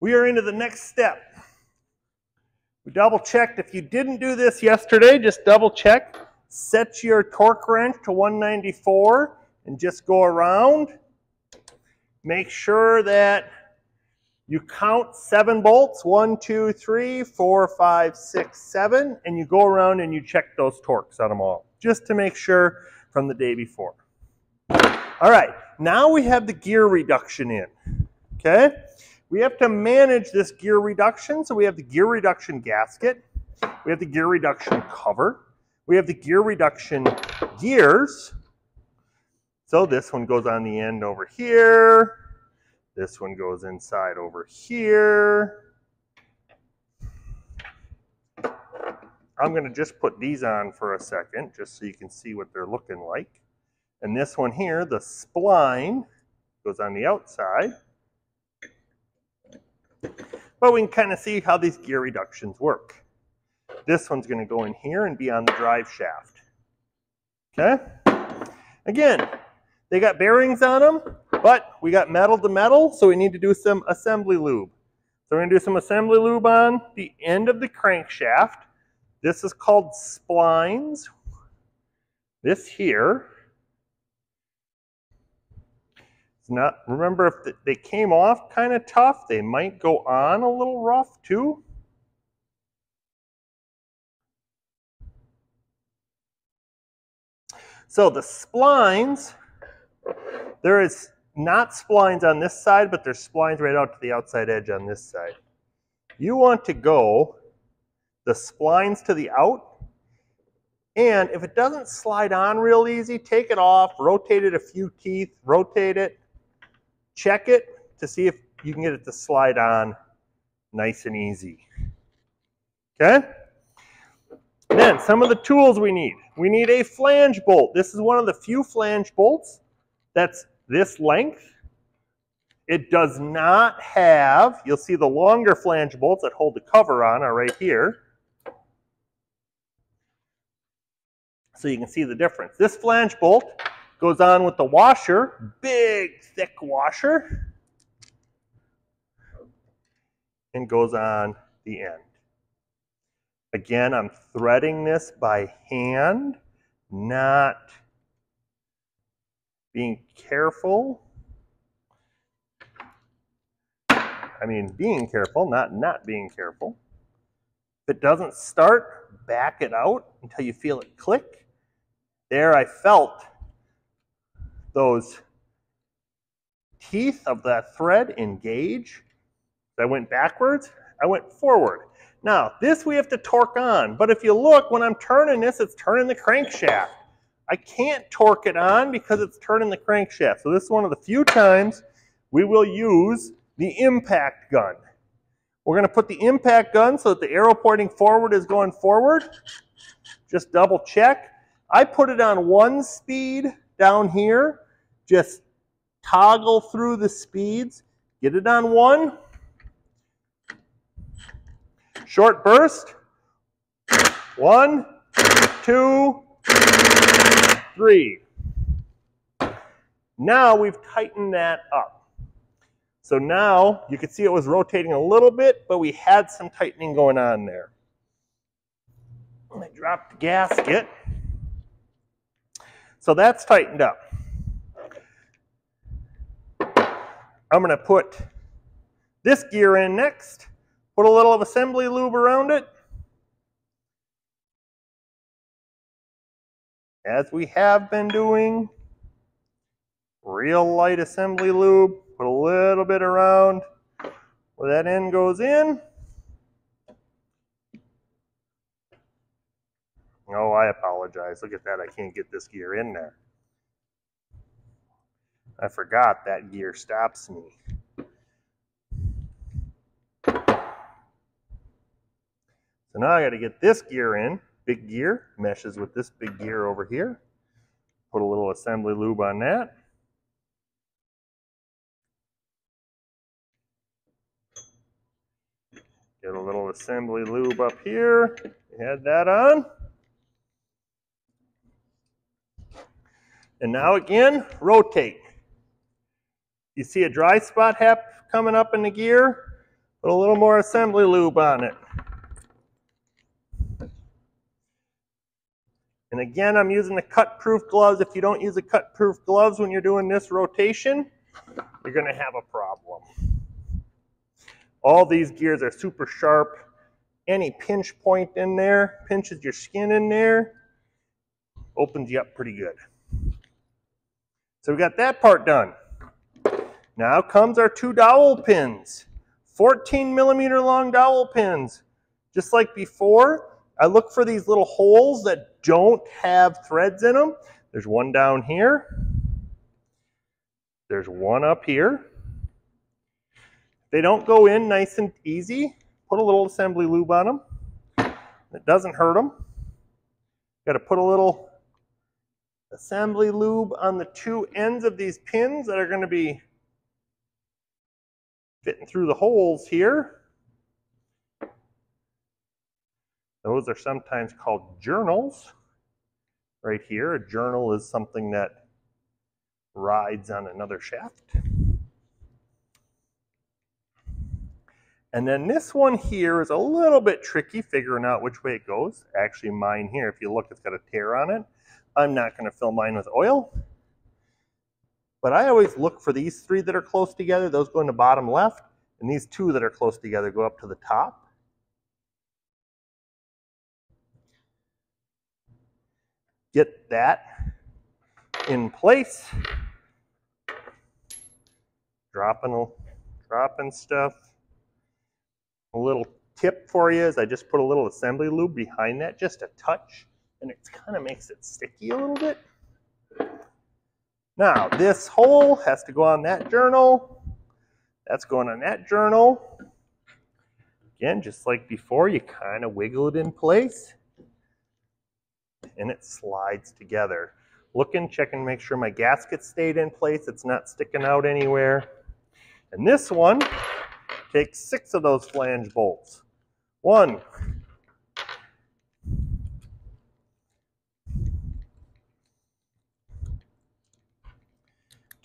We are into the next step. We double checked. If you didn't do this yesterday, just double check. Set your torque wrench to 194 and just go around. Make sure that you count seven bolts, one, two, three, four, five, six, seven, and you go around and you check those torques on them all, just to make sure from the day before. All right, now we have the gear reduction in, okay? We have to manage this gear reduction, so we have the gear reduction gasket, we have the gear reduction cover, we have the gear reduction gears, so this one goes on the end over here, this one goes inside over here. I'm going to just put these on for a second, just so you can see what they're looking like. And this one here, the spline, goes on the outside. But we can kind of see how these gear reductions work. This one's going to go in here and be on the drive shaft. Okay? Again, they got bearings on them, but we got metal to metal, so we need to do some assembly lube. So we're going to do some assembly lube on the end of the crankshaft. This is called splines. This here not, remember if they came off kind of tough, they might go on a little rough too. So the splines, there is not splines on this side, but there's splines right out to the outside edge on this side. You want to go the splines to the out, and if it doesn't slide on real easy, take it off, rotate it a few teeth, rotate it, check it to see if you can get it to slide on nice and easy. Okay? Then some of the tools we need. We need a flange bolt. This is one of the few flange bolts that's this length. It does not have, you'll see the longer flange bolts that hold the cover on are right here. So you can see the difference. This flange bolt Goes on with the washer, big thick washer, and goes on the end. Again, I'm threading this by hand, not being careful. I mean, being careful, not not being careful. If it doesn't start, back it out until you feel it click. There I felt those teeth of that thread engage. I went backwards, I went forward. Now, this we have to torque on, but if you look, when I'm turning this, it's turning the crankshaft. I can't torque it on because it's turning the crankshaft. So this is one of the few times we will use the impact gun. We're going to put the impact gun so that the arrow pointing forward is going forward. Just double check. I put it on one speed down here, just toggle through the speeds, get it on one, short burst, one, two, three. Now we've tightened that up. So now you can see it was rotating a little bit, but we had some tightening going on there. I drop the gasket. So that's tightened up. I'm going to put this gear in next, put a little of assembly lube around it. As we have been doing, real light assembly lube, put a little bit around where that end goes in. Oh, I apologize. Look at that. I can't get this gear in there. I forgot that gear stops me. So now I got to get this gear in. Big gear meshes with this big gear over here. Put a little assembly lube on that. Get a little assembly lube up here. Add that on. And now again, rotate. You see a dry spot coming up in the gear? Put a little more assembly lube on it. And again, I'm using the cut-proof gloves. If you don't use the cut-proof gloves when you're doing this rotation, you're gonna have a problem. All these gears are super sharp. Any pinch point in there, pinches your skin in there, opens you up pretty good. So we got that part done. Now comes our two dowel pins. 14 millimeter long dowel pins. Just like before, I look for these little holes that don't have threads in them. There's one down here. There's one up here. They don't go in nice and easy. Put a little assembly lube on them. It doesn't hurt them. Got to put a little assembly lube on the two ends of these pins that are going to be fitting through the holes here. Those are sometimes called journals. Right here, a journal is something that rides on another shaft. And then this one here is a little bit tricky figuring out which way it goes. Actually, mine here, if you look, it's got a tear on it. I'm not going to fill mine with oil. But I always look for these three that are close together. Those go in the bottom left. And these two that are close together go up to the top. Get that in place. Dropping, a dropping stuff. A little tip for you is I just put a little assembly lube behind that, just a touch and it kind of makes it sticky a little bit. Now, this hole has to go on that journal. That's going on that journal. Again, just like before, you kind of wiggle it in place and it slides together. Looking, checking, make sure my gasket stayed in place. It's not sticking out anywhere. And this one takes six of those flange bolts. One,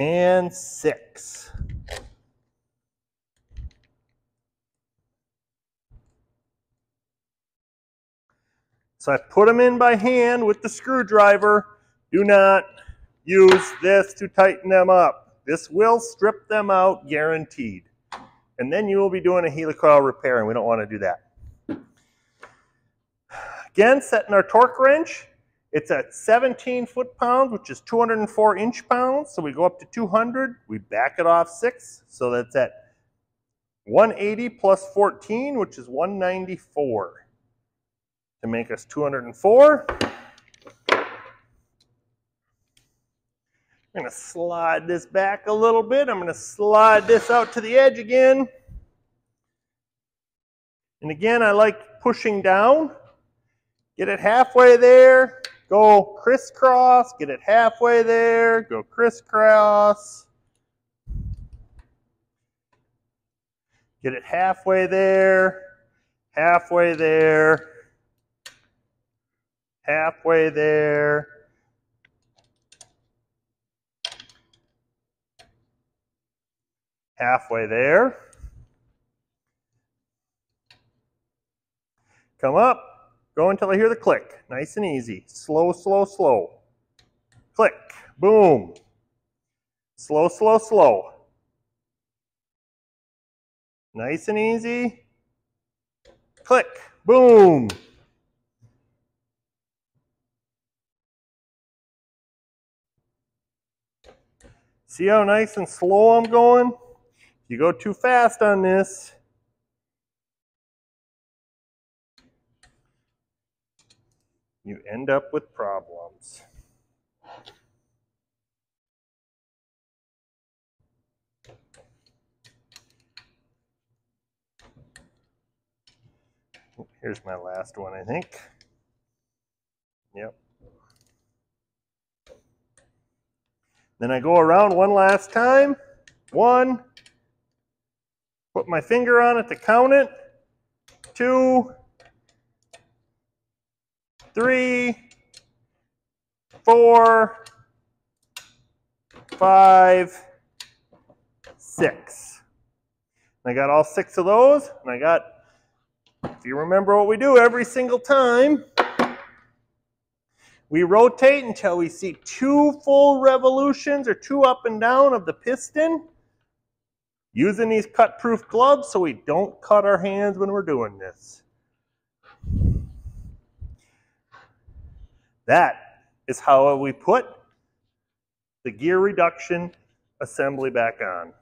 and six. So I put them in by hand with the screwdriver. Do not use this to tighten them up. This will strip them out, guaranteed. And then you will be doing a helicoil repair, and we don't want to do that. Again, setting our torque wrench. It's at 17 foot-pounds, which is 204 inch-pounds. So we go up to 200. We back it off 6. So that's at 180 plus 14, which is 194 to make us 204. I'm going to slide this back a little bit. I'm going to slide this out to the edge again. And again, I like pushing down. Get it halfway there, Go crisscross, get it halfway there, go crisscross. Get it halfway there, halfway there, halfway there. Halfway there. Come up, Go until I hear the click. Nice and easy. Slow, slow, slow. Click. Boom. Slow, slow, slow. Nice and easy. Click. Boom. See how nice and slow I'm going? If you go too fast on this, you end up with problems. Oh, here's my last one, I think. Yep. Then I go around one last time. One. Put my finger on it to count it. Two. Three. Four. Five. Six. I got all six of those, and I got, if you remember what we do every single time, we rotate until we see two full revolutions or two up and down of the piston. Using these cut-proof gloves so we don't cut our hands when we're doing this. That is how we put the gear reduction assembly back on.